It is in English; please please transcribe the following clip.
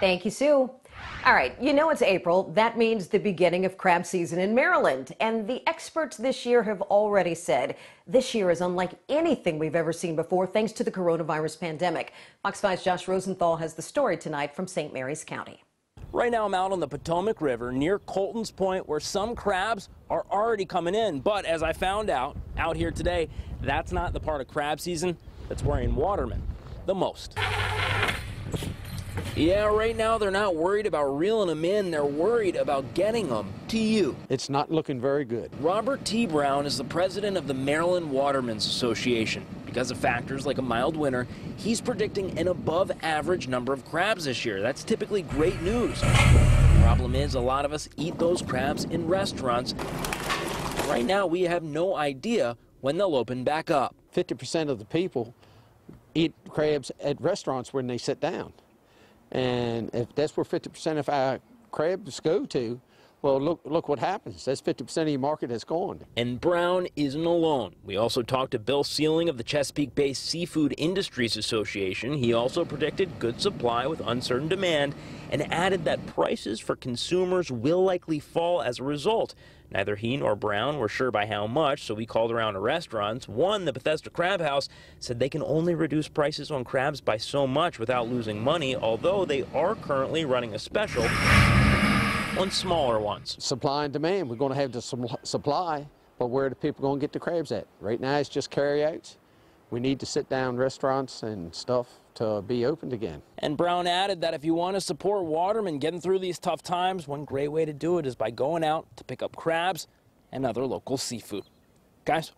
Thank you, Sue. All right, you know it's April. That means the beginning of crab season in Maryland. And the experts this year have already said this year is unlike anything we've ever seen before, thanks to the coronavirus pandemic. Fox 5's Josh Rosenthal has the story tonight from St. Mary's County. Right now, I'm out on the Potomac River near Colton's Point, where some crabs are already coming in. But as I found out out here today, that's not the part of crab season that's worrying watermen the most. Yeah, right now they're not worried about reeling them in. They're worried about getting them to you. It's not looking very good. Robert T. Brown is the president of the Maryland Watermen's Association. Because of factors like a mild winter, he's predicting an above average number of crabs this year. That's typically great news. The problem is, a lot of us eat those crabs in restaurants. Right now, we have no idea when they'll open back up. 50% of the people eat crabs at restaurants when they sit down. And if that's where 50% of our crabs go to, well, look, look what happens. That's 50% of your market has gone. And Brown isn't alone. We also talked to Bill Sieling of the Chesapeake Bay Seafood Industries Association. He also predicted good supply with uncertain demand and added that prices for consumers will likely fall as a result. Neither he nor Brown were sure by how much, so we called around to restaurants. One, the Bethesda Crab House, said they can only reduce prices on crabs by so much without losing money, although they are currently running a special on smaller ones. Supply and demand. We're going to have the supply, but where are the people going to get the crabs at? Right now it's just carryouts. We need to sit down restaurants and stuff to be opened again. And Brown added that if you want to support watermen getting through these tough times, one great way to do it is by going out to pick up crabs and other local seafood. Guys?